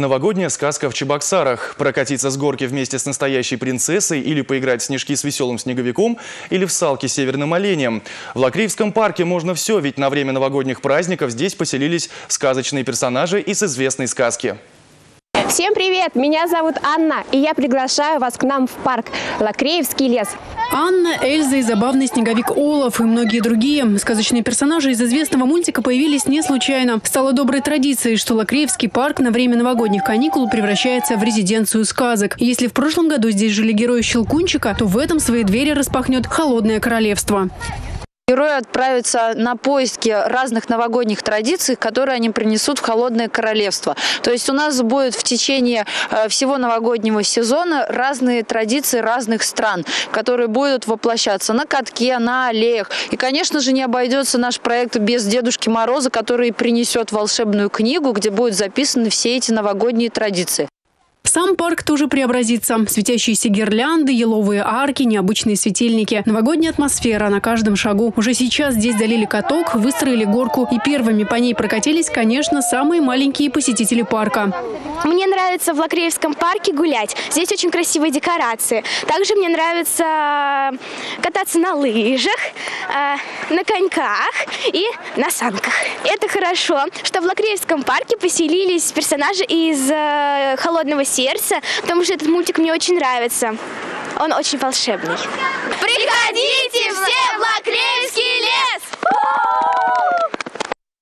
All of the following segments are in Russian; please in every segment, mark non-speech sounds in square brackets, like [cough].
Новогодняя сказка в Чебоксарах. Прокатиться с горки вместе с настоящей принцессой или поиграть в снежки с веселым снеговиком или в салки с северным оленем. В Лакреевском парке можно все, ведь на время новогодних праздников здесь поселились сказочные персонажи из известной сказки. Всем привет! Меня зовут Анна, и я приглашаю вас к нам в парк Лакреевский лес. Анна, Эльза и забавный снеговик Олаф и многие другие сказочные персонажи из известного мультика появились не случайно. Стало доброй традицией, что Лакреевский парк на время новогодних каникул превращается в резиденцию сказок. Если в прошлом году здесь жили герои Щелкунчика, то в этом свои двери распахнет Холодное королевство. Герои отправятся на поиски разных новогодних традиций, которые они принесут в холодное королевство. То есть у нас будет в течение э, всего новогоднего сезона разные традиции разных стран, которые будут воплощаться на катке, на аллеях. И, конечно же, не обойдется наш проект без Дедушки Мороза, который принесет волшебную книгу, где будут записаны все эти новогодние традиции. Сам парк тоже преобразится. Светящиеся гирлянды, еловые арки, необычные светильники. Новогодняя атмосфера на каждом шагу. Уже сейчас здесь долили каток, выстроили горку. И первыми по ней прокатились, конечно, самые маленькие посетители парка. Мне нравится в Лакреевском парке гулять. Здесь очень красивые декорации. Также мне нравится кататься на лыжах, э, на коньках и на санках. Это хорошо, что в Лакреевском парке поселились персонажи из э, «Холодного сердца», потому что этот мультик мне очень нравится. Он очень волшебный. Приходите все в Лакреевский лес!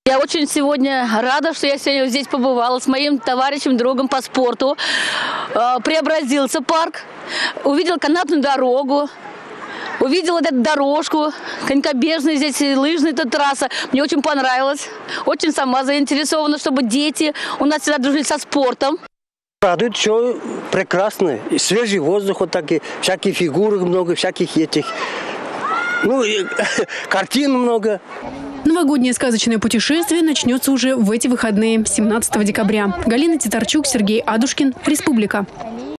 Я очень сегодня рада, что я сегодня здесь побывала с моим товарищем, другом по спорту. Э, преобразился парк, увидел канатную дорогу, увидела эту дорожку, конькобежная здесь, лыжная эта трасса. Мне очень понравилось. Очень сама заинтересована, чтобы дети у нас всегда дружили со спортом. Радует все прекрасно. И свежий воздух, вот такие, всякие фигуры много, всяких этих. Ну, и, [laughs] картин много. Новогоднее сказочное путешествие начнется уже в эти выходные, 17 декабря. Галина Титарчук, Сергей Адушкин, Республика.